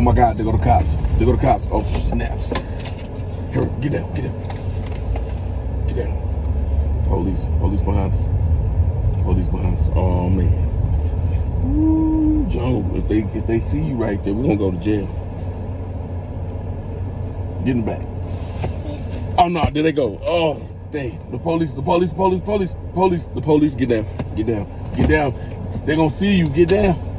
Oh my God, they go to cops. They go to cops. Oh, snaps. Here, get down, get down. Get down. Police, police behind us. Police behind us. Oh man. Ooh, Joe, if they if they see you right there, we're gonna go to jail. Get in the back. Oh no, there they go. Oh, dang. The police, the police, police, police, police, the police, get down, get down, get down. They're gonna see you, get down.